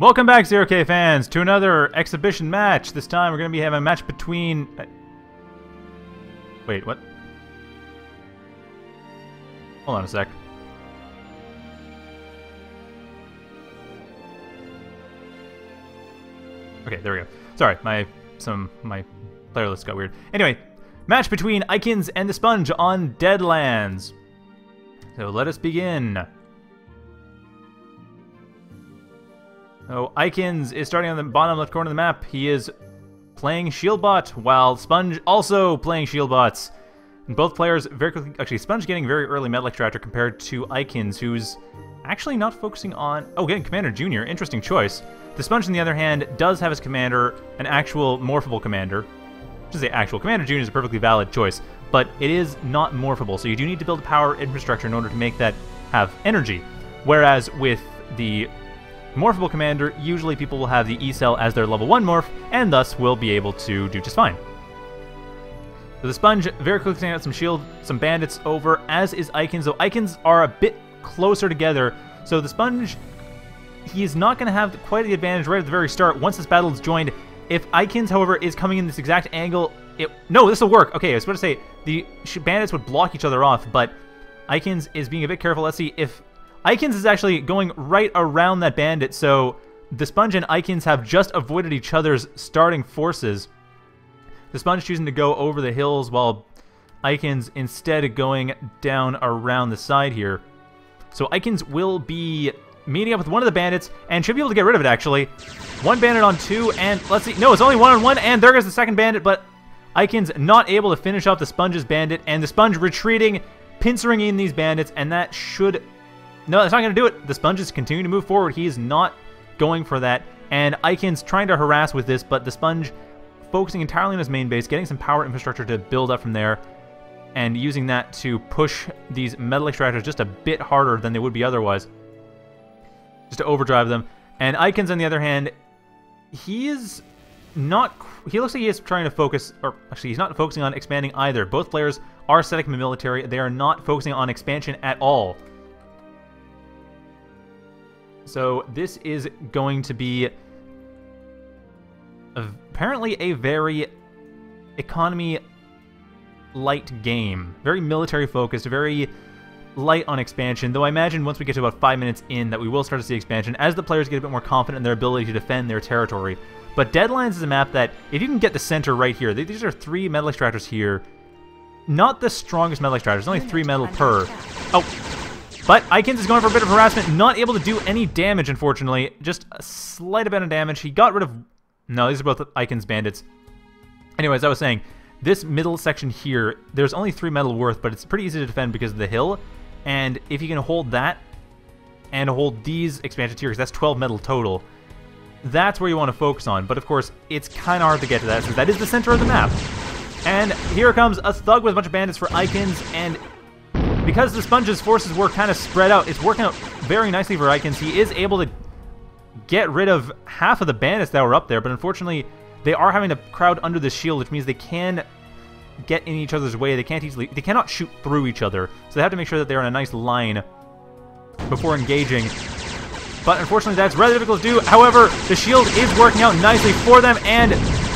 Welcome back, Zero K fans, to another exhibition match. This time we're going to be having a match between... uh, Wait, what? Hold on a sec. Okay, there we go. Sorry, my some my player list got weird. Anyway, match between ikinz and the Sponge on Deadlands. So let us begin. So ikinz is starting on the bottom left corner of the map. He is playing Shieldbot, while Sponge also playing Shieldbots. And both players very quickly, actually Sponge getting very early Metal Extractor compared to ikinz, who's actually not focusing on, oh, getting Commander Junior, interesting choice. The Sponge, on the other hand, does have his commander, an actual morphable commander. Is the actual Commander Junior is a perfectly valid choice, but it is not morphable, so you do need to build power infrastructure in order to make that have energy. Whereas with the morphable commander, usually people will have the E-Cell as their level 1 morph, and thus will be able to do just fine. So the Sponge very quickly sending out some shield, some bandits over, as is ikinz, though ikinz are a bit closer together, so the Sponge, he is not going to have quite the advantage right at the very start once this battle is joined. If ikinz, however, is coming in this exact angle, it, no, this will work. Okay, I was about to say, the bandits would block each other off, but ikinz is being a bit careful. Let's see if ikinz is actually going right around that bandit, so the Sponge and ikinz have just avoided each other's starting forces. The Sponge choosing to go over the hills while ikinz instead going down around the side here. So ikinz will be meeting up with one of the bandits and should be able to get rid of it, actually. One bandit on two, and let's see. No, it's only one on one, and there goes the second bandit, but ikinz not able to finish off the Sponge's bandit, and the Sponge retreating, pincering in these bandits, and that should... No, that's not going to do it. The Sponge is continuing to move forward. He is not going for that, and ikinz trying to harass with this, but the Sponge focusing entirely on his main base, getting some power infrastructure to build up from there, and using that to push these metal extractors just a bit harder than they would be otherwise. Just to overdrive them. And ikinz, on the other hand, he is not... He looks like he is trying to focus... Or, actually, he's not focusing on expanding either. Both players are setting up military. They are not focusing on expansion at all. So this is going to be apparently a very economy light game. Very military focused, very light on expansion, though I imagine once we get to about five minutes in that we will start to see expansion as the players get a bit more confident in their ability to defend their territory. But Deadlands is a map that, if you can get the center right here, these are three metal extractors here. Not the strongest metal extractors, only three metal per. Oh, but ikinz is going for a bit of harassment, not able to do any damage, unfortunately. Just a slight amount of damage. He got rid of... No, these are both ikinz bandits. Anyways, I was saying, this middle section here, there's only three metal worth, but it's pretty easy to defend because of the hill. And if you can hold that and hold these expansion tiers, that's 12 metal total, that's where you want to focus on. But of course, it's kind of hard to get to that since that is the center of the map. And here comes a thug with a bunch of bandits for ikinz, and because the Sponge's forces were kind of spread out, it's working out very nicely for ikinz. He is able to get rid of half of the bandits that were up there, but unfortunately, they are having to crowd under the shield, which means they can get in each other's way. They can't easily, they cannot shoot through each other, so they have to make sure that they're in a nice line before engaging. But unfortunately, that's rather difficult to do. However, the shield is working out nicely for them, and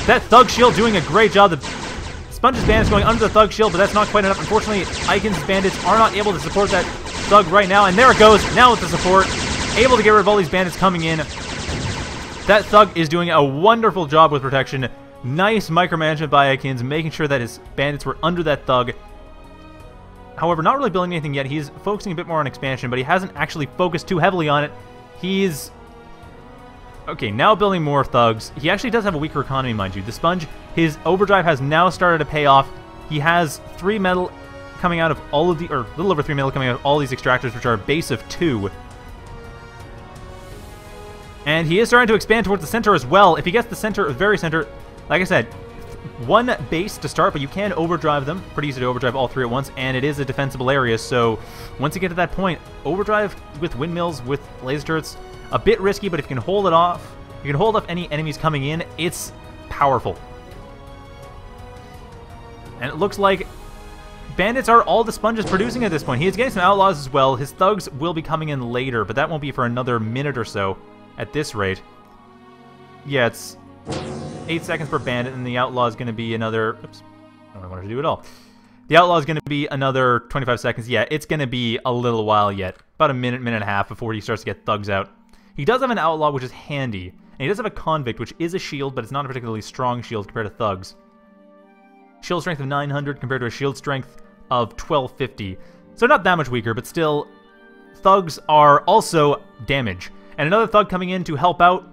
that Thug shield doing a great job. The Sponge's bandits going under the Thug shield, but that's not quite enough. Unfortunately, ikinz' bandits are not able to support that Thug right now, and there it goes. Now with the support, able to get rid of all these bandits coming in. That Thug is doing a wonderful job with protection. Nice micromanagement by ikinz, making sure that his bandits were under that Thug. However, not really building anything yet. He's focusing a bit more on expansion, but he hasn't actually focused too heavily on it. He's... Okay, now building more Thugs. He actually does have a weaker economy, mind you. The Sponge, his overdrive has now started to pay off. He has three metal coming out of all of the... Or a little over three metal coming out of all these extractors, which are a base of two. And he is starting to expand towards the center as well. If he gets the center, very center, like I said, one base to start, but you can overdrive them. Pretty easy to overdrive all three at once, and it is a defensible area, so once you get to that point, overdrive with windmills, with laser turrets, a bit risky, but if you can hold it off, you can hold off any enemies coming in, it's powerful. And it looks like bandits are all the sponges producing at this point. He is getting some outlaws as well. His thugs will be coming in later, but that won't be for another minute or so at this rate. yeah, it's 8 seconds per bandit, and the outlaw is going to be another... Oops, I don't want to do it all. The outlaw is going to be another 25 seconds. Yeah, it's going to be a little while yet. About a minute, minute and a half before he starts to get thugs out. He does have an outlaw, which is handy. And he does have a convict, which is a shield, but it's not a particularly strong shield compared to thugs. Shield strength of 900 compared to a shield strength of 1250. So not that much weaker, but still, thugs are also damage. And another thug coming in to help out,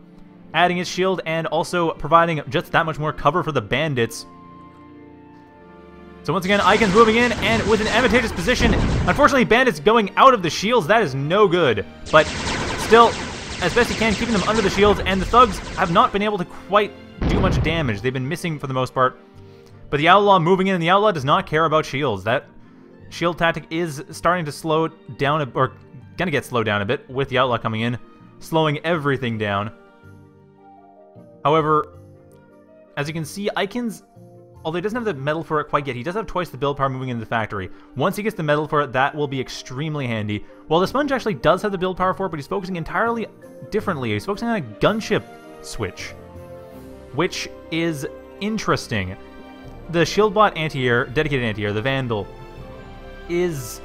adding his shield and also providing just that much more cover for the bandits. So once again, ikinz moving in, and with an advantageous position. Unfortunately, Bandit's going out of the shields. That is no good. But still, as best he can, keeping them under the shields, and the Thugs have not been able to quite do much damage. They've been missing for the most part. But the Outlaw moving in, and the Outlaw does not care about shields. That shield tactic is starting to slow down, or gonna get slowed down a bit with the Outlaw coming in, slowing everything down. However, as you can see, ikinz although he doesn't have the metal for it quite yet, he does have twice the build power moving into the factory. Once he gets the metal for it, that will be extremely handy. While the Sponge actually does have the build power for it, but he's focusing entirely differently. He's focusing on a gunship switch, which is interesting. The Shieldbot anti-air, dedicated anti-air, the Vandal, is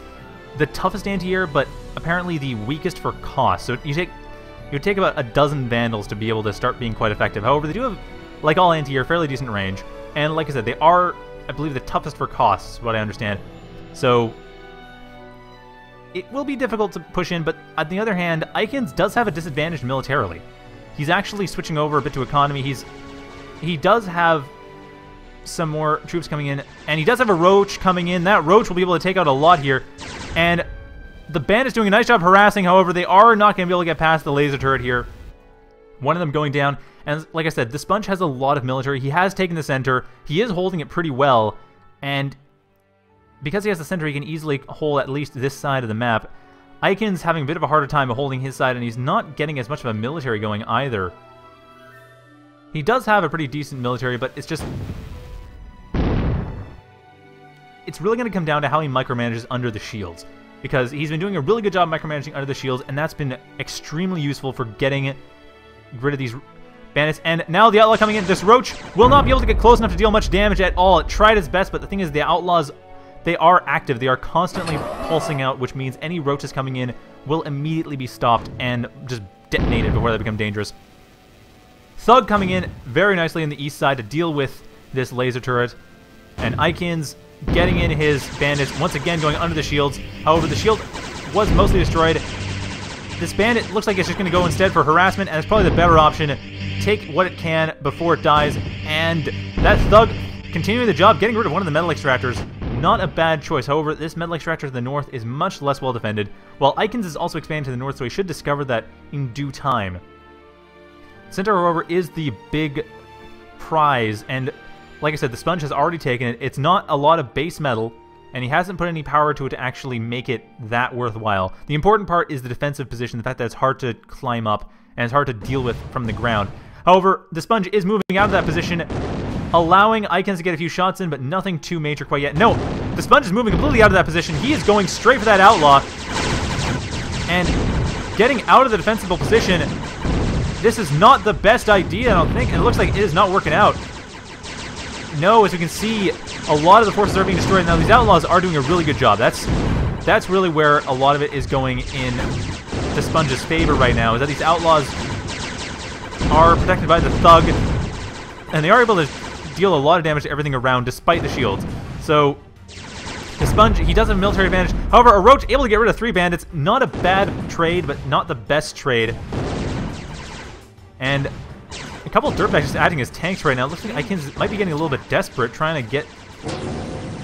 the toughest anti-air, but apparently the weakest for cost. So you take you would take about a dozen Vandals to be able to start being quite effective. However, they do have, like all anti-air, fairly decent range. And like I said, they are, I believe, the toughest for costs, what I understand. So it will be difficult to push in, but on the other hand, ikinz does have a disadvantage militarily. He's actually switching over a bit to economy. He's he does have some more troops coming in, and he does have a roach coming in. That roach will be able to take out a lot here, and the band is doing a nice job harassing. However, they are not going to be able to get past the laser turret here. One of them going down. And like I said, the Sponge has a lot of military. He has taken the center. He is holding it pretty well. And because he has the center, he can easily hold at least this side of the map. ikinz having a bit of a harder time holding his side, and he's not getting as much of a military going either. He does have a pretty decent military, but it's just... It's really going to come down to how he micromanages under the shields. Because he's been doing a really good job micromanaging under the shields, and that's been extremely useful for getting rid of these bandits. And now the Outlaw coming in. This Roach will not be able to get close enough to deal much damage at all. It tried its best, but the thing is the Outlaws, they are active. They are constantly pulsing out, which means any Roaches coming in will immediately be stopped and just detonated before they become dangerous. Thug coming in very nicely in the east side to deal with this laser turret. And ikinz getting in his bandits, once again going under the shields. However, the shield was mostly destroyed. This bandit looks like it's just going to go instead for harassment, and it's probably the better option. Take what it can before it dies, and that thug continuing the job, getting rid of one of the metal extractors. Not a bad choice. However, this metal extractor to the north is much less well defended, while ikinz is also expanding to the north, so he should discover that in due time. Center, however, is the big prize, and like I said, the sponge has already taken it. It's not a lot of base metal, and he hasn't put any power to it to actually make it that worthwhile. The important part is the defensive position, the fact that it's hard to climb up and it's hard to deal with from the ground. However, the Sponge is moving out of that position, allowing ikinz to get a few shots in, but nothing too major quite yet. No, the Sponge is moving completely out of that position. He is going straight for that Outlaw, and getting out of the defensible position. This is not the best idea, I don't think, and it looks like it is not working out. No, as we can see, a lot of the forces are being destroyed. Now, these outlaws are doing a really good job. That's that's really where a lot of it is going in the Sponge's favor right now, is that these outlaws are protected by the Thug, and they are able to deal a lot of damage to everything around despite the shields. So, the Sponge, he does have a military advantage. However, a Roach able to get rid of three bandits, not a bad trade, but not the best trade. And a couple of dirtbags just adding his tanks right now. Looks like ikinz might be getting a little bit desperate, trying to get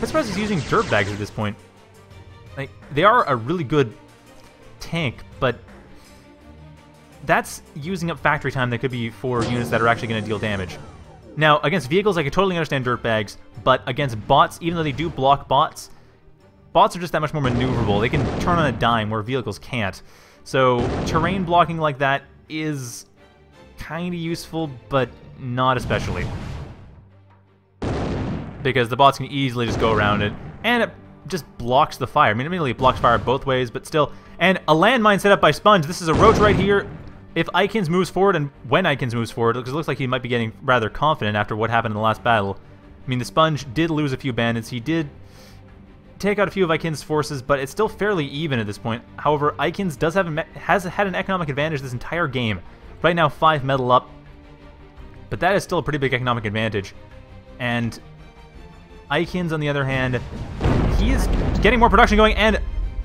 I'm surprised he's using dirtbags at this point. Like, they are a really good tank, but that's using up factory time that could be for units that are actually going to deal damage. Now, against vehicles, I can totally understand dirtbags, but against bots, even though they do block bots, bots are just that much more maneuverable. They can turn on a dime where vehicles can't. So, terrain blocking like that is kind of useful, but not especially because the bots can easily just go around it, and it just blocks the fire. I mean, immediately it blocks fire both ways, but still. And a landmine set up by Sponge. This is a Roach right here. If ikinz moves forward and when ikinz moves forward, because it looks like he might be getting rather confident after what happened in the last battle. I mean, the Sponge did lose a few bandits. He did take out a few of ikinz' forces, but it's still fairly even at this point. However, ikinz does have has had an economic advantage this entire game. Right now, 5 metal up, but that is still a pretty big economic advantage. And ikinz, on the other hand, he is getting more production going, and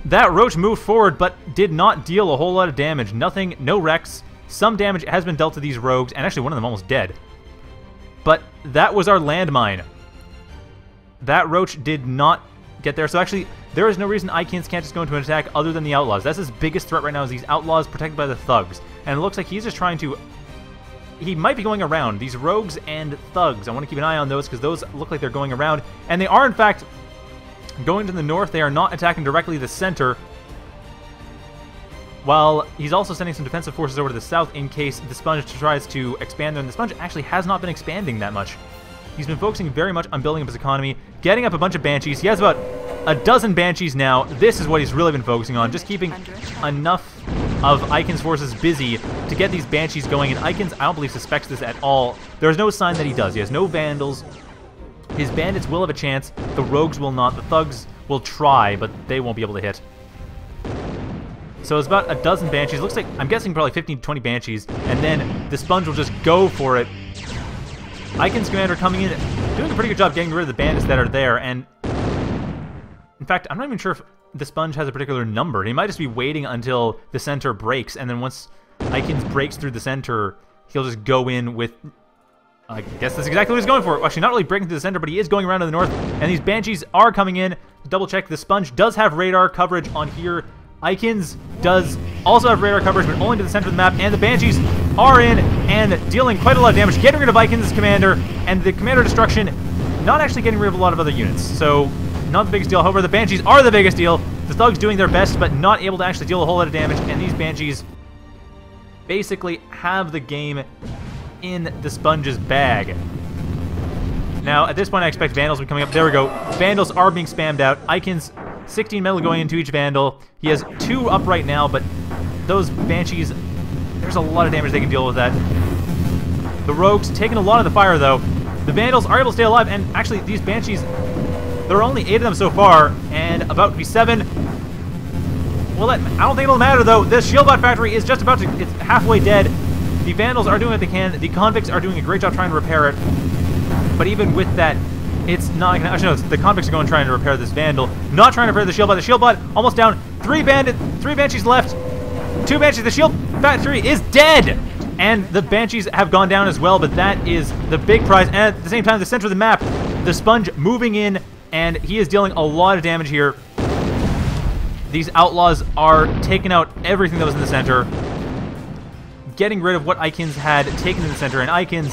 that Roach moved forward, but did not deal a whole lot of damage. Nothing, no wrecks. Some damage has been dealt to these rogues, and actually one of them almost dead. But that was our landmine. That Roach did not get there. So actually, there is no reason ikinz can't just go into an attack other than the Outlaws. That's his biggest threat right now is these Outlaws protected by the Thugs. And it looks like he's just trying to... He might be going around. These Rogues and Thugs, I want to keep an eye on those because those look like they're going around. And they are, in fact, Going to the north, they are not attacking directly the center, while he's also sending some defensive forces over to the south in case the Sponge tries to expand there. And the Sponge actually has not been expanding that much. He's been focusing very much on building up his economy, getting up a bunch of Banshees. He has about a dozen Banshees now. This is what he's really been focusing on, just keeping enough of ikinz' forces busy to get these Banshees going. And ikinz, I don't believe, suspects this at all. There's no sign that he does. He has no Vandals, his bandits will have a chance, the rogues will not. The thugs will try, but they won't be able to hit. So it's about a dozen Banshees. Looks like, I'm guessing probably 15 to 20 Banshees, and then the Sponge will just go for it. ikinz Commander coming in, doing a pretty good job getting rid of the bandits that are there, and in fact, I'm not even sure if the Sponge has a particular number. He might just be waiting until the center breaks, and then once ikinz breaks through the center, he'll just go in with I guess that's exactly what he's going for. Actually, not really breaking through the center, but he is going around to the north. And these Banshees are coming in. Double check, the Sponge does have radar coverage on here. ikinz does also have radar coverage, but only to the center of the map. And the Banshees are in and dealing quite a lot of damage, getting rid of ikinz' commander. And the commander destruction not actually getting rid of a lot of other units. So, not the biggest deal. However, the Banshees are the biggest deal. The Thugs doing their best, but not able to actually deal a whole lot of damage. And these Banshees basically have the game in the Sponge's bag. Now, at this point, I expect Vandals will be coming up. There we go. Vandals are being spammed out. ikinz, 16 metal going into each Vandal. He has two up right now, but those Banshees, there's a lot of damage they can deal with that. The Rogues taking a lot of the fire, though. The Vandals are able to stay alive, and actually, these Banshees, there are only eight of them so far, and about to be seven. Well, I don't think it'll matter, though. This Shieldbot factory is just about to, it's halfway dead. The Vandals are doing what they can. The Convicts are doing a great job trying to repair it. But even with that, it's not. Actually, no, the convicts are going trying to repair this vandal, not trying to repair the shield bot. The shield bot almost down. Three bandit, three banshees left. Two banshees. The shield factory is dead, and the banshees have gone down as well. But that is the big prize. And at the same time, the center of the map, the sponge moving in, and he is dealing a lot of damage here. These outlaws are taking out everything that was in the center getting rid of what ikinz had taken in the center, and ikinz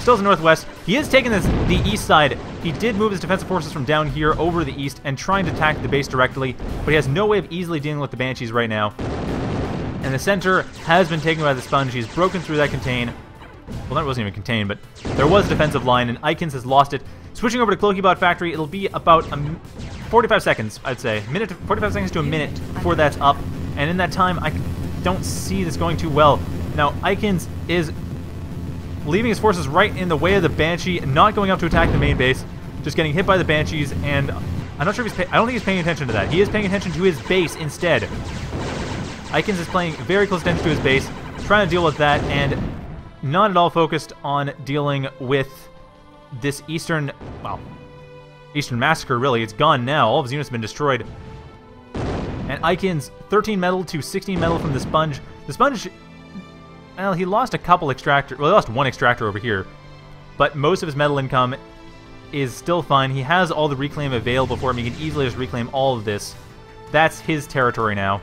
still to the northwest. He is taking this the east side. He did move his defensive forces from down here over the east and trying to attack the base directly, but he has no way of easily dealing with the Banshees right now. And the center has been taken by the Sponge. He's broken through that contain. Well, that wasn't even contained, but there was a defensive line, and ikinz has lost it. Switching over to Cloakybot Factory, it'll be about 45 seconds, I'd say. Minute, 45 seconds to a minute before that's up. And in that time, I don't see this going too well. Now, ikinz is leaving his forces right in the way of the Banshee, not going up to attack the main base, just getting hit by the Banshees, and I'm not sure if he's I don't think he's paying attention to that. He is paying attention to his base instead. ikinz is playing very close attention to his base, trying to deal with that, and not at all focused on dealing with this Eastern, well, Eastern Massacre, really. It's gone now. All of his units have been destroyed. And ikinz, 13 metal to 16 metal from the Sponge. The Sponge well, he lost a couple extractor. Well, he lost one extractor over here, but most of his metal income is still fine. He has all the reclaim available for him. He can easily just reclaim all of this. That's his territory now.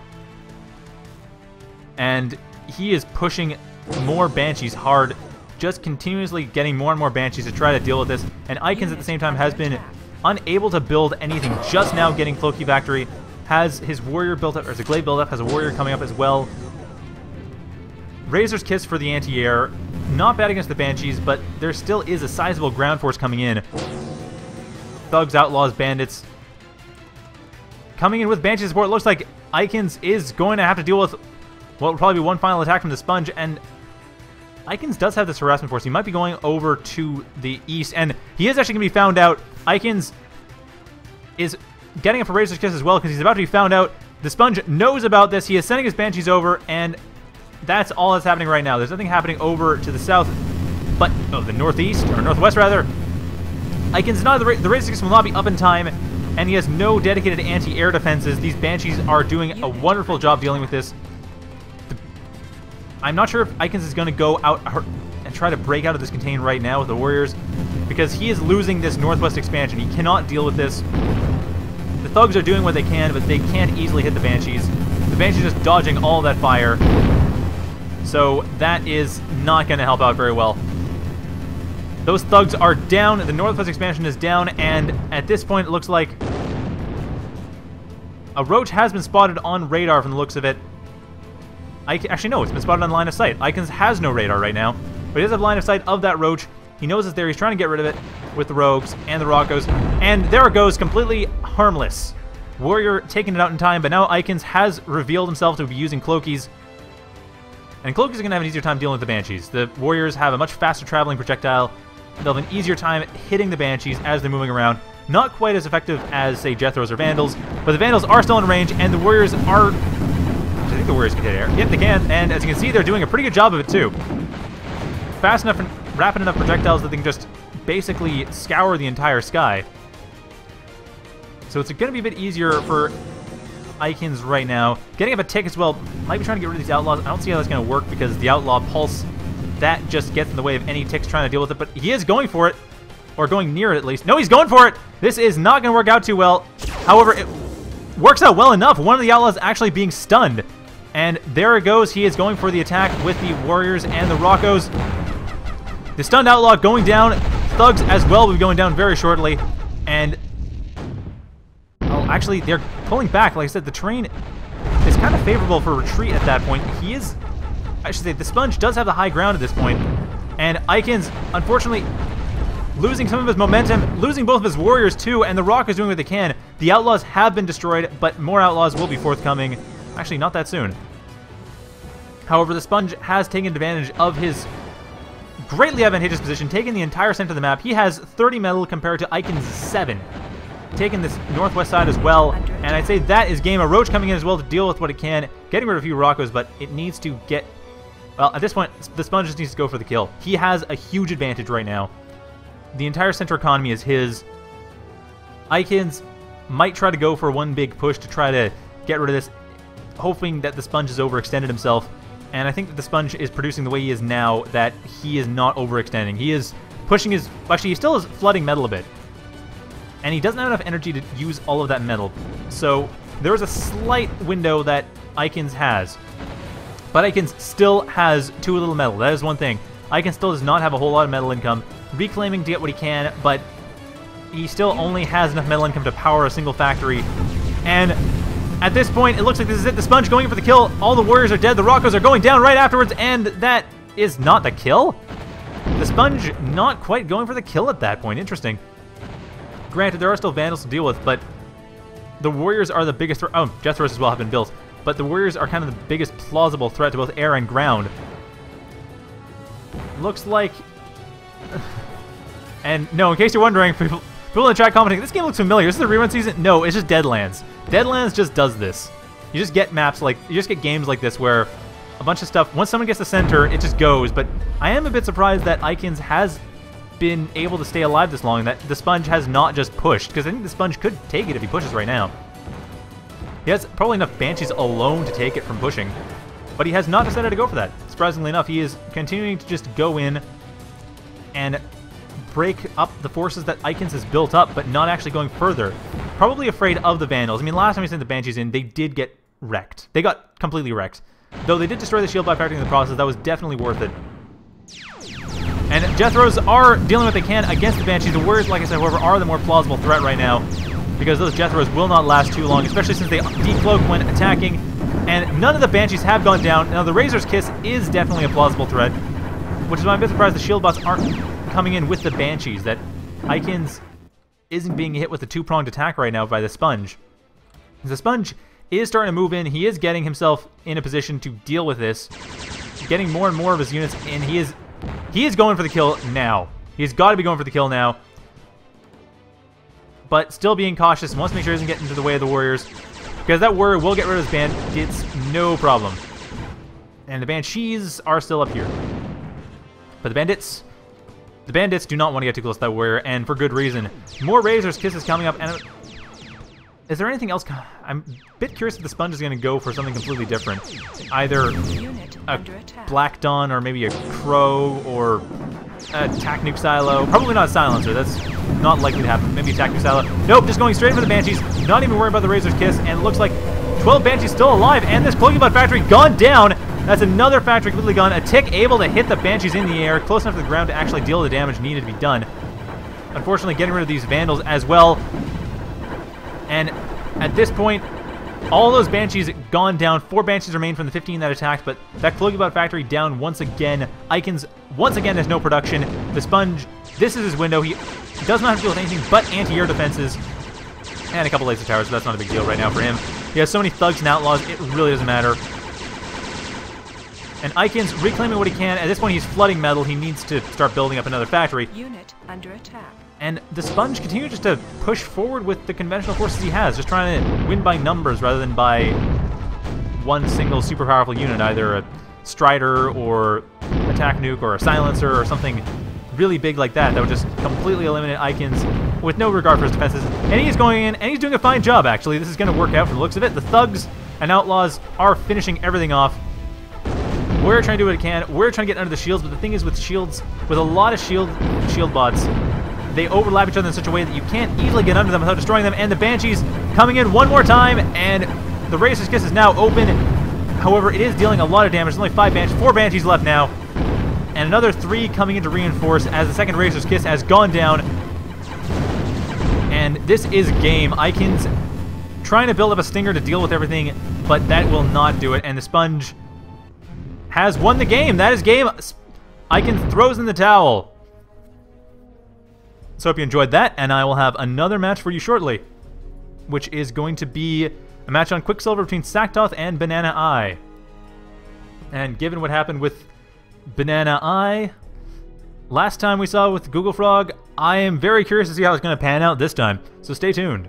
And he is pushing more Banshees hard, just continuously getting more and more Banshees to try to deal with this. And ikinz at the same time has been unable to build anything, just now getting Cloaky Factory, has his warrior built up, or his glade built up, has a warrior coming up as well. Razor's Kiss for the anti-air. Not bad against the Banshees, but there still is a sizable ground force coming in. Thugs, Outlaws, Bandits. Coming in with Banshee support. Looks like ikinz is going to have to deal with Well, probably be one final attack from the Sponge, and ikinz does have this harassment force. He might be going over to the east, and he is actually going to be found out. ikinz is getting up for Razor's Kiss as well, because he's about to be found out. The Sponge knows about this. He is sending his Banshees over, and that's all that's happening right now. There's nothing happening over to the south, but, oh, the northeast, or northwest rather. ikinz, not the, the Razor's Kiss will not be up in time, and he has no dedicated anti-air defenses. These Banshees are doing a wonderful job dealing with this. I'm not sure if ikinz is going to go out uh, and try to break out of this contain right now with the Warriors, because he is losing this Northwest expansion. He cannot deal with this. The Thugs are doing what they can, but they can't easily hit the Banshees. The Banshees just dodging all that fire. So that is not going to help out very well. Those Thugs are down, the Northwest expansion is down, and at this point it looks like a Roach has been spotted on radar from the looks of it. I, actually, no, it's been spotted on line of sight. ikinz has no radar right now, but he does have line of sight of that Roach. He knows it's there. He's trying to get rid of it with the Rogues and the Rockos. And there it goes, completely harmless. Warrior taking it out in time, but now ikinz has revealed himself to be using Cloakies. And Cloakies are going to have an easier time dealing with the Banshees. The Warriors have a much faster traveling projectile. They'll have an easier time hitting the Banshees as they're moving around. Not quite as effective as, say, Jethros or Vandals, but the Vandals are still in range, and the Warriors are I think the Warriors can hit air. Yep, they can, and as you can see, they're doing a pretty good job of it, too. Fast enough and rapid enough projectiles that they can just basically scour the entire sky. So it's going to be a bit easier for ikinz right now. Getting up a tick as well. Might be trying to get rid of these Outlaws. I don't see how that's going to work because the Outlaw Pulse, that just gets in the way of any ticks trying to deal with it. But he is going for it. Or going near it, at least. No, he's going for it! This is not going to work out too well. However, it works out well enough. One of the Outlaws actually being stunned. And there it goes. He is going for the attack with the Warriors and the Rockos. The stunned Outlaw going down. Thugs as well will be going down very shortly. And... Actually, they're pulling back. Like I said, the terrain is kind of favorable for retreat at that point. He is... I should say, the Sponge does have the high ground at this point. And ikinz, unfortunately, losing some of his momentum, losing both of his warriors too, and the Rock is doing what they can. The Outlaws have been destroyed, but more Outlaws will be forthcoming. Actually, not that soon. However, the Sponge has taken advantage of his greatly advantageous position, taking the entire center of the map. He has 30 metal compared to ikinz 7. Taking this northwest side as well, and I'd say that is game. A Roach coming in as well to deal with what it can, getting rid of a few Rockos, but it needs to get... Well, at this point, the Sponge just needs to go for the kill. He has a huge advantage right now. The entire center economy is his. ikinz might try to go for one big push to try to get rid of this hoping that the Sponge has overextended himself. And I think that the Sponge is producing the way he is now, that he is not overextending. He is pushing his... Actually, he still is flooding metal a bit. And he doesn't have enough energy to use all of that metal. So there is a slight window that ikinz has. But ikinz still has too little metal. That is one thing. ikinz still does not have a whole lot of metal income. Reclaiming to get what he can, but he still only has enough metal income to power a single factory. And at this point, it looks like this is it. The Sponge going for the kill. All the Warriors are dead. The Rockos are going down right afterwards, and that is not the kill? The Sponge not quite going for the kill at that point. Interesting. Granted, there are still Vandals to deal with, but the Warriors are the biggest threat. Oh, Jethros as well have been built. But the Warriors are kind of the biggest plausible threat to both air and ground. Looks like... and no, in case you're wondering, people, People in the chat commenting, this game looks familiar. This is the rerun season? No, it's just Deadlands. Deadlands just does this. You just get maps like, you just get games like this where a bunch of stuff, once someone gets the center, it just goes. But I am a bit surprised that ikinz has been able to stay alive this long, that the Sponge has not just pushed, because I think the Sponge could take it if he pushes right now. He has probably enough Banshees alone to take it from pushing, but he has not decided to go for that. Surprisingly enough, he is continuing to just go in and break up the forces that ikinz has built up, but not actually going further. Probably afraid of the Vandals. I mean, last time he sent the Banshees in, they did get wrecked. They got completely wrecked. Though they did destroy the shield by factoring in the process, that was definitely worth it. And Jethros are dealing what they can against the Banshees. The Warriors, like I said, however, are the more plausible threat right now. Because those Jethros will not last too long, especially since they decloak when attacking. And none of the Banshees have gone down. Now, the Razor's Kiss is definitely a plausible threat. Which is why I'm a bit surprised the shield bots aren't coming in with the Banshees, that ikinz isn't being hit with a two-pronged attack right now by the Sponge. The Sponge is starting to move in. He is getting himself in a position to deal with this, getting more and more of his units, and he is he is going for the kill now. He's got to be going for the kill now. But still being cautious, wants to make sure he doesn't get into the way of the warriors. Because that warrior will get rid of his bandits, no problem. And the banshees are still up here. But the bandits, the bandits do not want to get too close to that warrior, and for good reason. More Razor's Kisses coming up, and is there anything else? I'm a bit curious if the sponge is going to go for something completely different. Either a Black Dawn or maybe a Crow or a Tac Nuke Silo. Probably not a Silencer. That's not likely to happen. Maybe a Tac Nuke Silo. Nope, just going straight for the Banshees. Not even worrying about the Razor's Kiss. And it looks like 12 Banshees still alive. And this Cloakybot factory gone down. That's another factory completely gone. A tick able to hit the Banshees in the air, close enough to the ground to actually deal the damage needed to be done. Unfortunately, getting rid of these Vandals as well and at this point, all those Banshees gone down. Four Banshees remain from the 15 that attacked, but that Cloakybot factory down once again. ikinz, once again, there's no production. The Sponge, this is his window. He does not have to deal with anything but anti-air defenses and a couple laser towers, so that's not a big deal right now for him. He has so many thugs and outlaws, it really doesn't matter. And ikinz reclaiming what he can. At this point, he's flooding metal. He needs to start building up another factory. Unit under attack. And the Sponge continues just to push forward with the conventional forces he has, just trying to win by numbers rather than by one single super powerful unit, either a Strider or Attack Nuke or a Silencer or something really big like that that would just completely eliminate ikinz with no regard for his defenses. And he's going in, and he's doing a fine job, actually. This is going to work out from the looks of it. The Thugs and Outlaws are finishing everything off. We're trying to do what we can. We're trying to get under the shields, but the thing is with shields, with a lot of shield shield bots, they overlap each other in such a way that you can't easily get under them without destroying them. And the Banshees coming in one more time, and the Razor's Kiss is now open. However, it is dealing a lot of damage. There's only five Banshees, four Banshees left now. And another three coming in to reinforce as the second Razor's Kiss has gone down. And this is game. ikinz trying to build up a stinger to deal with everything, but that will not do it. And the Sponge has won the game. That is game. ikinz throws in the towel. So hope you enjoyed that, and I will have another match for you shortly, which is going to be a match on Quicksilver between Saktoth and Banana Eye. And given what happened with Banana Eye last time we saw with Google Frog, I am very curious to see how it's going to pan out this time, so stay tuned.